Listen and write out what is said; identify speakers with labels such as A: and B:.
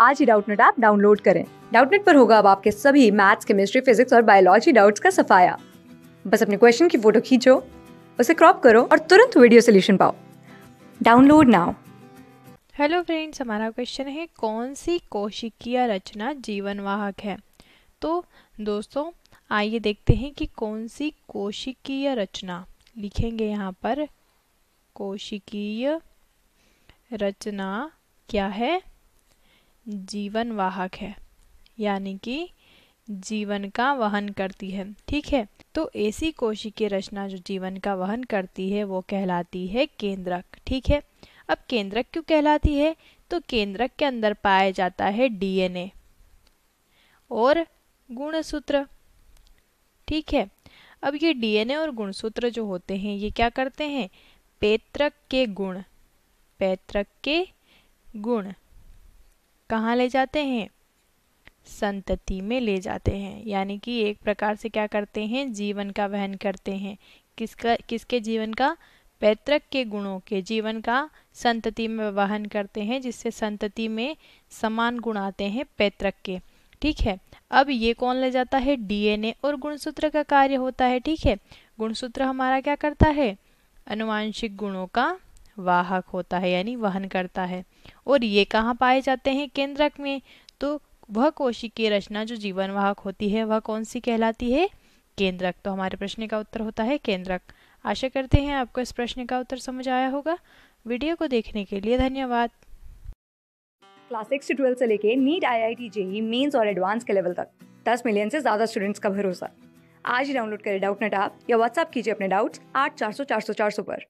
A: आज ही Doubtnut app download करें। डाउटनेट पर होगा अब आपके सभी मैथ्स, केमिस्ट्री, फिजिक्स और बायोलॉजी डाउट्स का सफाया। बस अपने क्वेश्चन की फ़ोटो खींचो, उसे क्रॉप करो और तुरंत वीडियो सोल्यूशन पाओ। Download now.
B: हेलो फ्रेंड्स, हमारा क्वेश्चन है, कौन सी कोशिकीय रचना जीवन वाहक है? तो दोस्तों, आइए देखते हैं कि कौन सी कोशिकीय रचना, लिखेंगे यहाँ पर, कोशिकीय रचना क्या है? जीवन वाहक है, यानी कि जीवन का वहन करती है। ठीक है? तो ऐसी कोशी की रचना जो जीवन का वहन करती है, वो कहलाती है केंद्रक। ठीक है? अब केंद्रक क्यों कहलाती है? तो केंद्रक के अंदर पाया जाता है डीएनए और गुणसूत्र। ठीक है? अब ये डीएनए और गुणसूत्र जो होते हैं, ये क्या करते हैं? पैतृक के गुण, पैतृक के गुण। कहाँ ले जाते हैं? संतति में ले जाते हैं। यानी कि एक प्रकार से क्या करते हैं? जीवन का वहन करते हैं। किसका, किसके जीवन का? पैतृक के गुणों के। जीवन का संतति में वहन करते हैं, जिससे संतति में समान गुण आते हैं पैतृक के। ठीक है? अब ये कौन ले जाता है? डीएनए और गुणसूत्र का कार्य होता है। ठीक है? गुणसूत्र हमारा क्या करता है? अनुवांशिक गुणों का वाहक होता है, यानी वहन करता है। और ये कहाँ पाए जाते हैं? केंद्रक में। तो वह कोशिकीय रचना जो जीवन वाहक होती है, वह कौन सी कहलाती है? केंद्रक। तो हमारे प्रश्न का उत्तर होता है केंद्रक। आशा करते हैं आपको इस प्रश्न का उत्तर समझ आया होगा। वीडियो को देखने के लिए धन्यवाद।
A: क्लास सिक्स से ट्वेल्थ से लेके NEET I I T JEE mains और एडवांस के लेवल तक। दस मिलियन से ज़्यादा स्टूडेंट्स का भरोसा। आज ही डाउनलोड करें डाउट नेट आप या व्हाट्सअप कीजिए अपने डाउट्स आठ चार सौ चार सौ चार सौ पर।